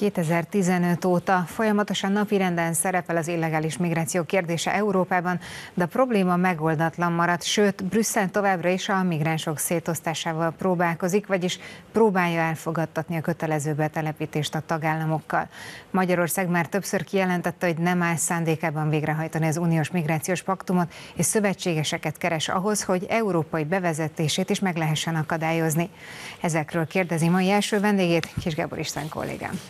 2015 óta folyamatosan napirenden szerepel az illegális migráció kérdése Európában, de a probléma megoldatlan maradt, sőt, Brüsszel továbbra is a migránsok szétosztásával próbálkozik, vagyis próbálja elfogadtatni a kötelező betelepítést a tagállamokkal. Magyarország már többször kijelentette, hogy nem áll szándékában végrehajtani az uniós migrációs paktumot, és szövetségeseket keres ahhoz, hogy európai bevezetését is meg lehessen akadályozni. Ezekről kérdezi mai első vendégét, Kis Gábor István kollégám.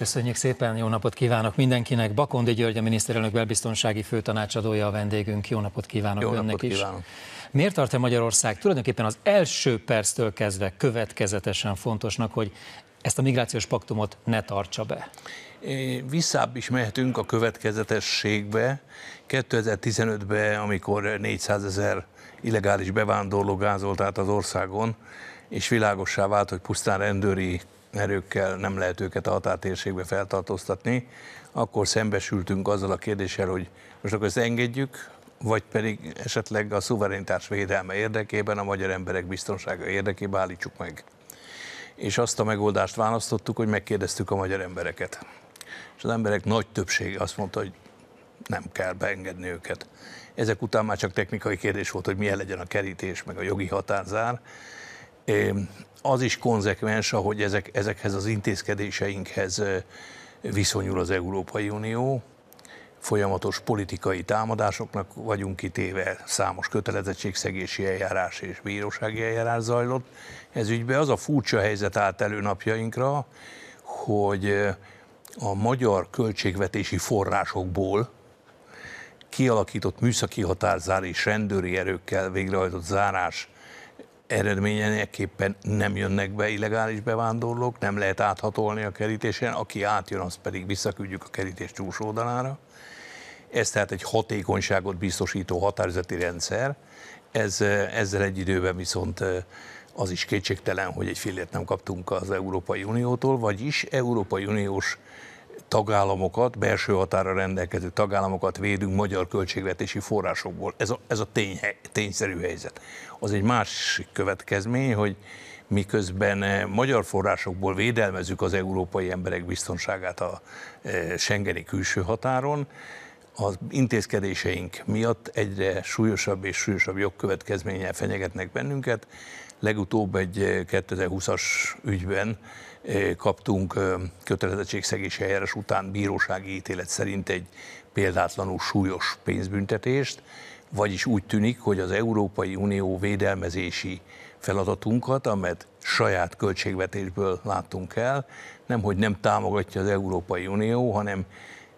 Köszönjük szépen, jó napot kívánok mindenkinek. Bakondi György, a miniszterelnök belbiztonsági főtanácsadója a vendégünk. Jó napot kívánok jó önnek napot is. Kívánok. Miért tartja Magyarország tulajdonképpen az első perctől kezdve következetesen fontosnak, hogy ezt a migrációs paktumot ne tartsa be? Visszább is mehetünk a következetességbe. 2015-ben, amikor 400 ezer illegális bevándorló gázolt át az országon, és világossá vált, hogy pusztán rendőri erőkkel nem lehet őket a határtérségbe feltartóztatni, akkor szembesültünk azzal a kérdéssel, hogy most akkor ezt engedjük, vagy pedig esetleg a szuverenitás védelme érdekében, a magyar emberek biztonsága érdekében állítsuk meg. És azt a megoldást választottuk, hogy megkérdeztük a magyar embereket. És az emberek nagy többsége azt mondta, hogy nem kell beengedni őket. Ezek után már csak technikai kérdés volt, hogy milyen legyen a kerítés, meg a jogi határzár az is konzekvens, ahogy ezek, ezekhez az intézkedéseinkhez viszonyul az Európai Unió. Folyamatos politikai támadásoknak vagyunk kitéve, számos kötelezettségszegési eljárás és bírósági eljárás zajlott. Ez ügyben az a furcsa helyzet állt elő napjainkra, hogy a magyar költségvetési forrásokból kialakított műszaki határzár és rendőri erőkkel végrehajtott zárás eredményeképpen nem jönnek be illegális bevándorlók, nem lehet áthatolni a kerítésen, aki átjön, az pedig visszaküldjük a kerítés túlsó oldalára. Ez tehát egy hatékonyságot biztosító határozati rendszer, ez, ezzel egy időben viszont az is kétségtelen, hogy egy fillért nem kaptunk az Európai Uniótól, vagyis Európai Uniós tagállamokat, belső határa rendelkező tagállamokat védünk magyar költségvetési forrásokból. Ez a, ez a tény, tényszerű helyzet. Az egy másik következmény, hogy miközben eh, magyar forrásokból védelmezzük az európai emberek biztonságát a eh, Schengeni külső határon, az intézkedéseink miatt egyre súlyosabb és súlyosabb jogkövetkezménnyel fenyegetnek bennünket. Legutóbb egy 2020-as eh, ügyben kaptunk kötelezettségszegési eljárás után bírósági ítélet szerint egy példátlanul súlyos pénzbüntetést, vagyis úgy tűnik, hogy az Európai Unió védelmezési feladatunkat, amelyet saját költségvetésből láttunk el, nem hogy nem támogatja az Európai Unió, hanem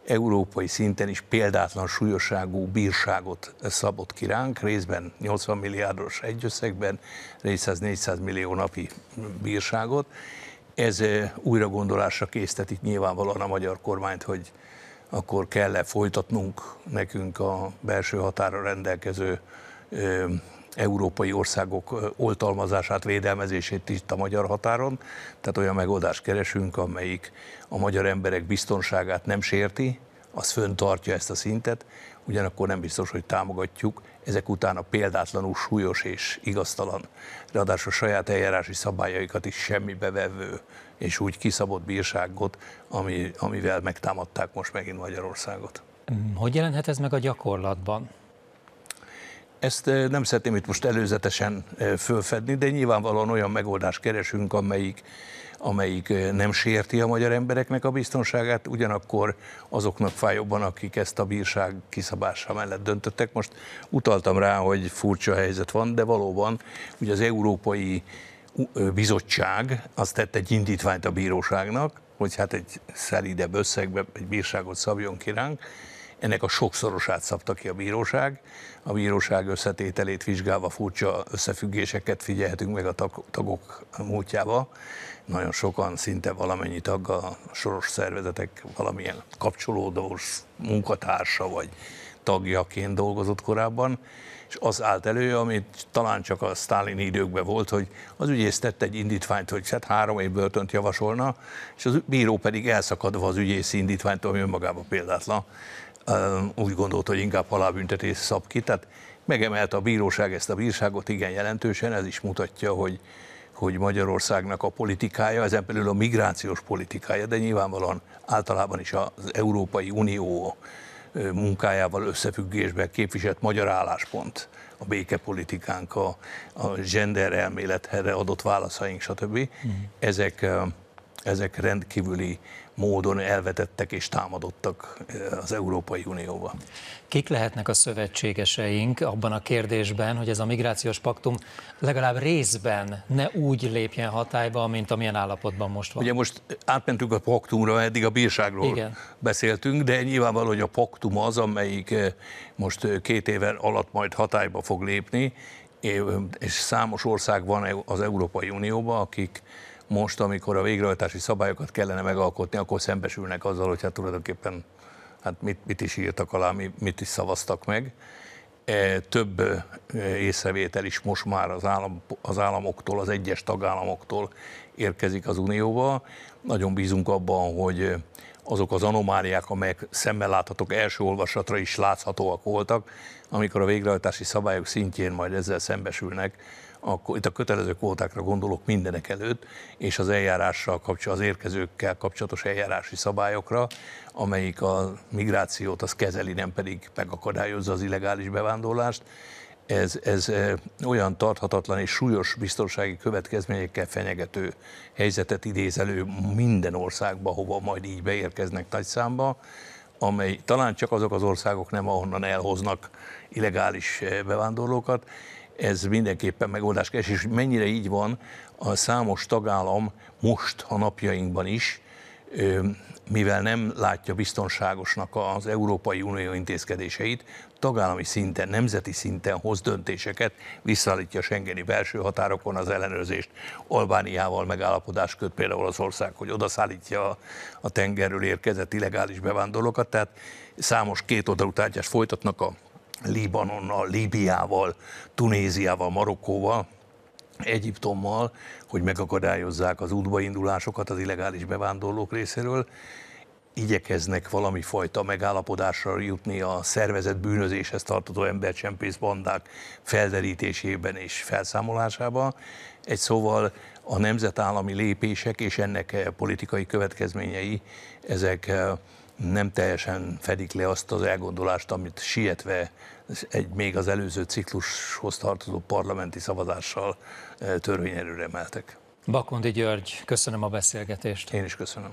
európai szinten is példátlan súlyosságú bírságot szabott ki ránk, részben 80 milliárdos egyösszegben, részben 400 millió napi bírságot, ez újra gondolásra késztetik nyilvánvalóan a magyar kormányt, hogy akkor kell-e folytatnunk nekünk a belső határa rendelkező európai országok oltalmazását, védelmezését itt a magyar határon. Tehát olyan megoldást keresünk, amelyik a magyar emberek biztonságát nem sérti, az föntartja ezt a szintet, ugyanakkor nem biztos, hogy támogatjuk ezek után a példátlanul súlyos és igaztalan, ráadásul saját eljárási szabályaikat is semmibe vevő és úgy kiszabott bírságot, ami, amivel megtámadták most megint Magyarországot. Hogy jelenhet ez meg a gyakorlatban? Ezt nem szeretném itt most előzetesen fölfedni, de nyilvánvalóan olyan megoldást keresünk, amelyik amelyik nem sérti a magyar embereknek a biztonságát, ugyanakkor azoknak fáj jobban, akik ezt a bírság kiszabása mellett döntöttek. Most utaltam rá, hogy furcsa helyzet van, de valóban ugye az Európai Bizottság azt tett egy indítványt a bíróságnak, hogy hát egy szeridebb összegbe egy bírságot szabjon ki ránk, ennek a sokszorosát szabta ki a bíróság. A bíróság összetételét vizsgálva furcsa összefüggéseket figyelhetünk meg a tagok múltjába nagyon sokan, szinte valamennyi tag a soros szervezetek valamilyen kapcsolódós munkatársa vagy tagjaként dolgozott korábban, és az állt elő, amit talán csak a Stalin időkben volt, hogy az ügyész tett egy indítványt, hogy hát három év börtönt javasolna, és az bíró pedig elszakadva az ügyész indítványt, ami önmagában példátlan, úgy gondolt, hogy inkább halálbüntetés szab ki, tehát megemelte a bíróság ezt a bírságot igen jelentősen, ez is mutatja, hogy hogy Magyarországnak a politikája, ezen belül a migrációs politikája, de nyilvánvalóan általában is az Európai Unió munkájával összefüggésben képviselt magyar álláspont, a békepolitikánk, a, a gender elméletre adott válaszaink, stb. Mm. Ezek, ezek rendkívüli módon elvetettek és támadottak az Európai Unióba. Kik lehetnek a szövetségeseink abban a kérdésben, hogy ez a migrációs paktum legalább részben ne úgy lépjen hatályba, mint amilyen állapotban most van? Ugye most átmentünk a paktumra, eddig a bírságról Igen. beszéltünk, de nyilvánvaló, hogy a paktum az, amelyik most két éven alatt majd hatályba fog lépni, és számos ország van az Európai Unióban, akik most, amikor a végrehajtási szabályokat kellene megalkotni, akkor szembesülnek azzal, hogy hát tulajdonképpen hát mit, mit is írtak alá, mit is szavaztak meg. E, több e, észrevétel is most már az, állam, az államoktól, az egyes tagállamoktól érkezik az Unióba. Nagyon bízunk abban, hogy azok az anomáliák, amelyek szemmel láthatók első olvasatra is láthatóak voltak, amikor a végrehajtási szabályok szintjén majd ezzel szembesülnek, akkor itt a kötelező kvótákra gondolok mindenek előtt, és az eljárással kapcsolatos, az érkezőkkel kapcsolatos eljárási szabályokra, amelyik a migrációt az kezeli, nem pedig megakadályozza az illegális bevándorlást. Ez, ez olyan tarthatatlan és súlyos biztonsági következményekkel fenyegető helyzetet idéz elő minden országba, hova majd így beérkeznek nagy számba, amely talán csak azok az országok nem, ahonnan elhoznak illegális bevándorlókat, ez mindenképpen megoldás kell, és mennyire így van, a számos tagállam most a napjainkban is, mivel nem látja biztonságosnak az Európai Unió intézkedéseit, tagállami szinten, nemzeti szinten hoz döntéseket, visszaállítja a Schengeni belső határokon az ellenőrzést. Albániával megállapodás köt például az ország, hogy odaszállítja a tengerről érkezett illegális bevándorlókat, tehát számos két oldalú tárgyást folytatnak a Libanonnal, Líbiával, Tunéziával, Marokkóval, Egyiptommal, hogy megakadályozzák az útbaindulásokat az illegális bevándorlók részéről, igyekeznek valami fajta megállapodásra jutni a szervezet bűnözéshez tartozó embercsempész bandák felderítésében és felszámolásában. Egy szóval a nemzetállami lépések és ennek politikai következményei, ezek nem teljesen fedik le azt az elgondolást, amit sietve egy még az előző ciklushoz tartozó parlamenti szavazással törvényerőre emeltek. Bakondi György, köszönöm a beszélgetést. Én is köszönöm.